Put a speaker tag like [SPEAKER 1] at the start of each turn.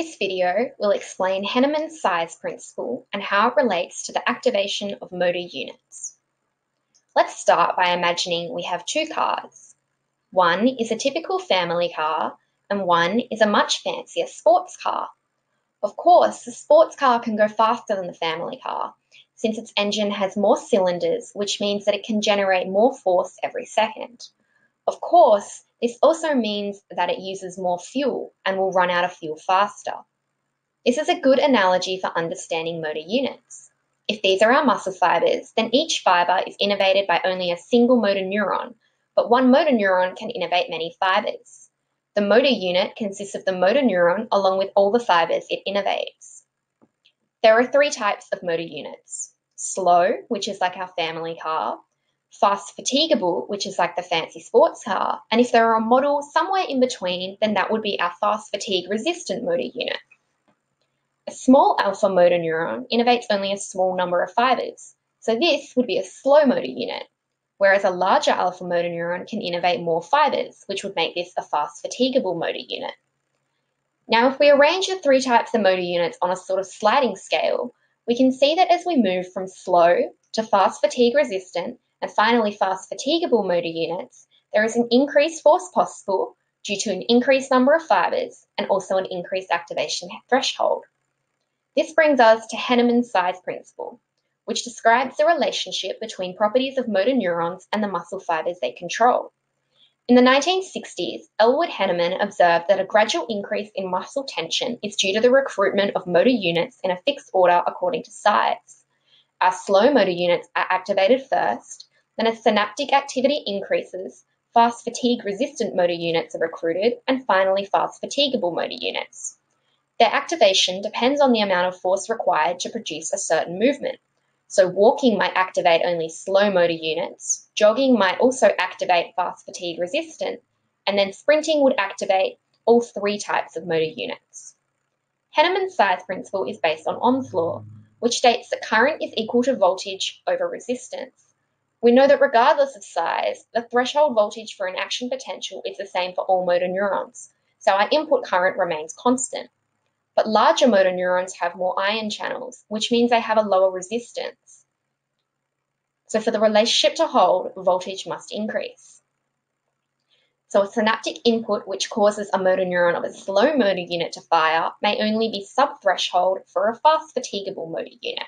[SPEAKER 1] This video will explain Henneman's size principle and how it relates to the activation of motor units. Let's start by imagining we have two cars. One is a typical family car and one is a much fancier sports car. Of course, the sports car can go faster than the family car since its engine has more cylinders, which means that it can generate more force every second. Of course, this also means that it uses more fuel and will run out of fuel faster. This is a good analogy for understanding motor units. If these are our muscle fibers, then each fiber is innervated by only a single motor neuron, but one motor neuron can innervate many fibers. The motor unit consists of the motor neuron along with all the fibers it innervates. There are three types of motor units. Slow, which is like our family car, fast fatigable, which is like the fancy sports car. And if there are a model somewhere in between, then that would be our fast fatigue resistant motor unit. A small alpha motor neuron innervates only a small number of fibers. So this would be a slow motor unit, whereas a larger alpha motor neuron can innervate more fibers, which would make this a fast fatigable motor unit. Now, if we arrange the three types of motor units on a sort of sliding scale, we can see that as we move from slow to fast fatigue resistant, and finally fast fatigable motor units, there is an increased force possible due to an increased number of fibers and also an increased activation threshold. This brings us to Henneman's size principle, which describes the relationship between properties of motor neurons and the muscle fibers they control. In the 1960s, Elwood Henneman observed that a gradual increase in muscle tension is due to the recruitment of motor units in a fixed order according to size. Our slow motor units are activated first, then as synaptic activity increases, fast fatigue resistant motor units are recruited, and finally fast fatigable motor units. Their activation depends on the amount of force required to produce a certain movement. So walking might activate only slow motor units, jogging might also activate fast fatigue resistant, and then sprinting would activate all three types of motor units. Henneman's size principle is based on Ohm's law, which states that current is equal to voltage over resistance. We know that regardless of size, the threshold voltage for an action potential is the same for all motor neurons, so our input current remains constant. But larger motor neurons have more ion channels, which means they have a lower resistance. So for the relationship to hold, voltage must increase. So a synaptic input which causes a motor neuron of a slow motor unit to fire may only be sub-threshold for a fast fatigable motor unit.